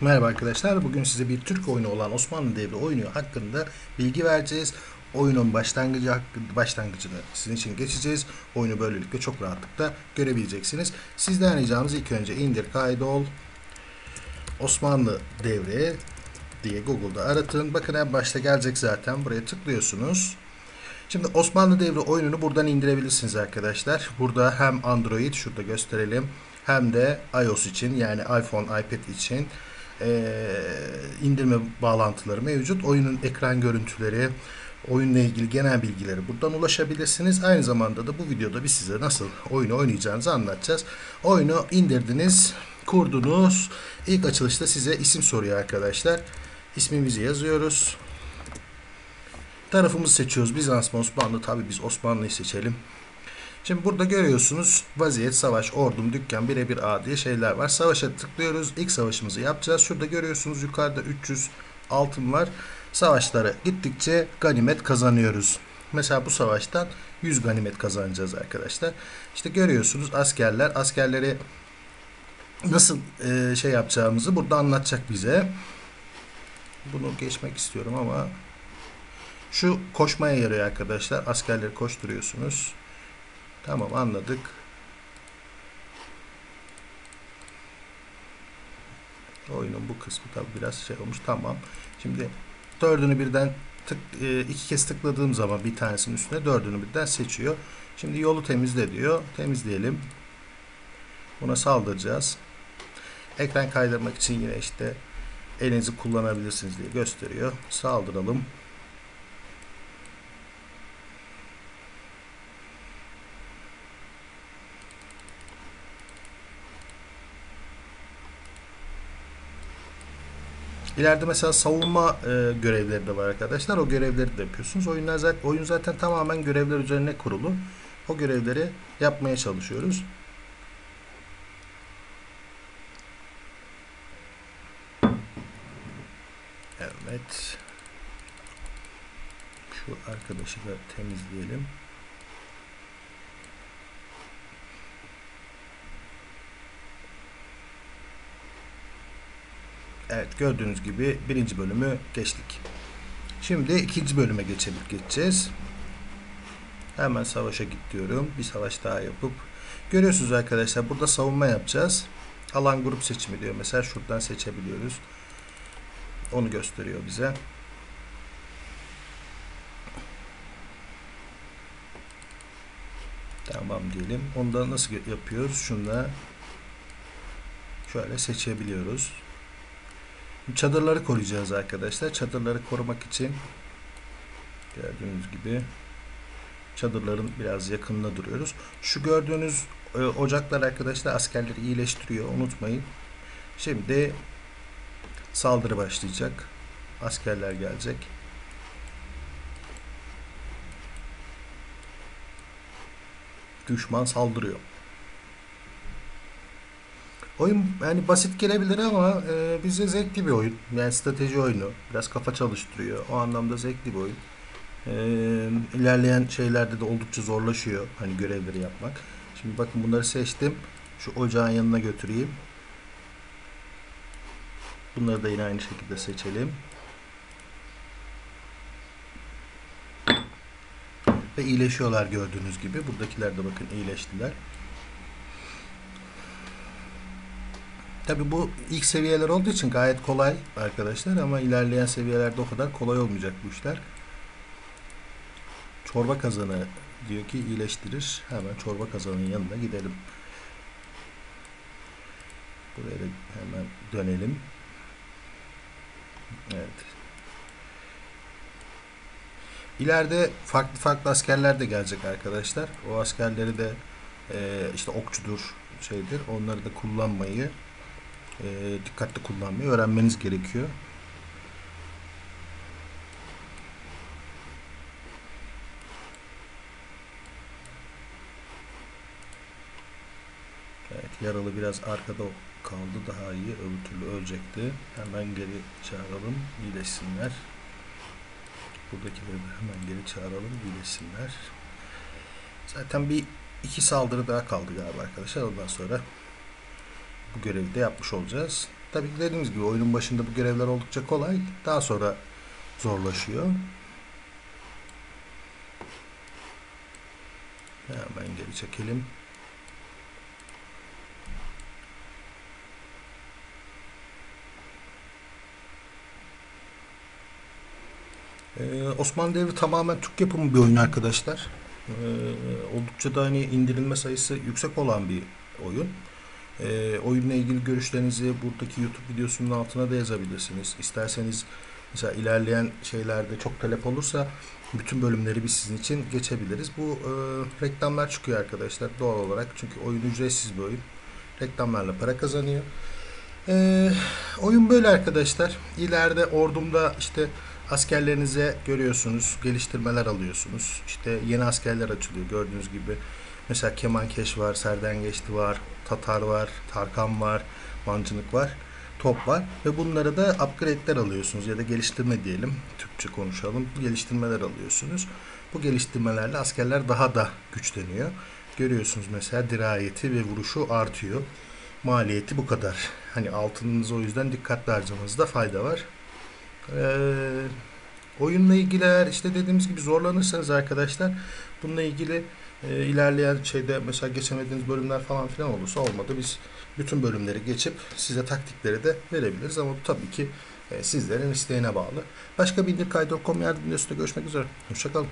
Merhaba arkadaşlar. Bugün size bir Türk oyunu olan Osmanlı Devri oyunu hakkında bilgi vereceğiz. Oyunun başlangıcı başlangıcını sizin için geçeceğiz. Oyunu böylelikle çok rahatlıkla görebileceksiniz. Sizden ricamız ilk önce indir kaydol Osmanlı Devri diye Google'da aratın. Bakın en başta gelecek zaten. Buraya tıklıyorsunuz. Şimdi Osmanlı Devri oyununu buradan indirebilirsiniz arkadaşlar. Burada hem Android şurada gösterelim hem de iOS için yani iPhone, iPad için e, indirme bağlantıları mevcut. Oyunun ekran görüntüleri, oyunla ilgili genel bilgileri buradan ulaşabilirsiniz. Aynı zamanda da bu videoda biz size nasıl oyunu oynayacağınızı anlatacağız. Oyunu indirdiniz, kurdunuz. İlk açılışta size isim soruyor arkadaşlar. İsmimizi yazıyoruz. Tarafımızı seçiyoruz. Bizans Osmanlı? Tabi biz Osmanlı'yı seçelim. Şimdi burada görüyorsunuz vaziyet, savaş, ordum, dükkan, birebir A diye şeyler var. Savaşa tıklıyoruz. İlk savaşımızı yapacağız. Şurada görüyorsunuz yukarıda 300 altın var. Savaşlara gittikçe ganimet kazanıyoruz. Mesela bu savaştan 100 ganimet kazanacağız arkadaşlar. İşte görüyorsunuz askerler, askerleri nasıl e, şey yapacağımızı burada anlatacak bize. Bunu geçmek istiyorum ama şu koşmaya yarıyor arkadaşlar. Askerleri koşturuyorsunuz. Tamam anladık. Oyunun bu kısmı tabi biraz şey olmuş. Tamam. Şimdi dördünü birden tık, e, iki kez tıkladığım zaman bir tanesinin üstüne dördünü birden seçiyor. Şimdi yolu temizle diyor. Temizleyelim. Buna saldıracağız. Ekran kaydırmak için yine işte elinizi kullanabilirsiniz diye gösteriyor. Saldıralım. İleride mesela savunma e, görevleri de var arkadaşlar. O görevleri de yapıyorsunuz. Oyunlar zaten, oyun zaten tamamen görevler üzerine kurulu. O görevleri yapmaya çalışıyoruz. Evet. Şu arkadaşı da temizleyelim. Evet gördüğünüz gibi birinci bölümü geçtik. Şimdi ikinci bölüme geçelim, geçeceğiz. Hemen savaşa git diyorum. Bir savaş daha yapıp. Görüyorsunuz arkadaşlar burada savunma yapacağız. Alan grup seçimi diyor. Mesela şuradan seçebiliyoruz. Onu gösteriyor bize. Tamam diyelim. Onu nasıl yapıyoruz? Şunda şöyle seçebiliyoruz. Çadırları koruyacağız arkadaşlar. Çadırları korumak için gördüğünüz gibi çadırların biraz yakınında duruyoruz. Şu gördüğünüz e, ocaklar arkadaşlar askerleri iyileştiriyor. Unutmayın. Şimdi saldırı başlayacak. Askerler gelecek. Düşman saldırıyor. Oyun yani basit gelebilir ama e, bize zevkli bir oyun. Yani strateji oyunu. Biraz kafa çalıştırıyor. O anlamda zevkli bir oyun. E, ilerleyen şeylerde de oldukça zorlaşıyor. Hani görevleri yapmak. Şimdi bakın bunları seçtim. Şu ocağın yanına götüreyim. Bunları da yine aynı şekilde seçelim. Ve iyileşiyorlar gördüğünüz gibi. Buradakiler de bakın iyileştiler. Tabi bu ilk seviyeler olduğu için gayet kolay arkadaşlar ama ilerleyen seviyelerde o kadar kolay olmayacak bu işler. Çorba kazanı diyor ki iyileştirir. Hemen çorba kazanının yanına gidelim. Buraya hemen dönelim. Evet. İleride farklı farklı askerler de gelecek arkadaşlar. O askerleri de işte okçudur şeydir. Onları da kullanmayı e, dikkatli kullanmayı öğrenmeniz gerekiyor. Evet yaralı biraz arkada kaldı daha iyi öbür türlü ölecekti. Hemen geri çağıralım iyileşsinler. Buradakileri de hemen geri çağıralım iyileşsinler. Zaten bir iki saldırı daha kaldı galiba arkadaşlar. Ondan sonra bu görevi de yapmış olacağız. Tabii dediğimiz gibi oyunun başında bu görevler oldukça kolay. Daha sonra zorlaşıyor. Hemen geri çekelim. Ee, Osmanlı Devri tamamen Türk yapımı bir oyun arkadaşlar. Ee, oldukça da hani indirilme sayısı yüksek olan bir oyun. Ee, oyunla ilgili görüşlerinizi buradaki YouTube videosunun altına da yazabilirsiniz. İsterseniz mesela ilerleyen şeylerde çok talep olursa bütün bölümleri biz sizin için geçebiliriz. Bu e, reklamlar çıkıyor arkadaşlar doğal olarak. Çünkü oyun ücretsiz bir oyun. Reklamlarla para kazanıyor. Ee, oyun böyle arkadaşlar. İleride ordumda işte askerlerinize görüyorsunuz, geliştirmeler alıyorsunuz. İşte yeni askerler açılıyor gördüğünüz gibi. Mesela Kemankeş var, Serdengeçli var, Tatar var, Tarkan var, Mancınık var, Top var. Ve bunlara da upgrade'ler alıyorsunuz ya da geliştirme diyelim. Türkçe konuşalım. Geliştirmeler alıyorsunuz. Bu geliştirmelerle askerler daha da güçleniyor. Görüyorsunuz mesela dirayeti ve vuruşu artıyor. Maliyeti bu kadar. Hani altınınızı o yüzden dikkatli harcamanızda fayda var. Ee, oyunla ilgili eğer işte dediğimiz gibi zorlanırsanız arkadaşlar bununla ilgili e, ilerleyen şeyde mesela geçemediğiniz bölümler falan filan olursa olmadı biz bütün bölümleri geçip size taktikleri de verebiliriz ama bu tabii ki e, sizlerin isteğine bağlı. Başka bir indirkay.com yardım videosunda görüşmek üzere. Hoşçakalın.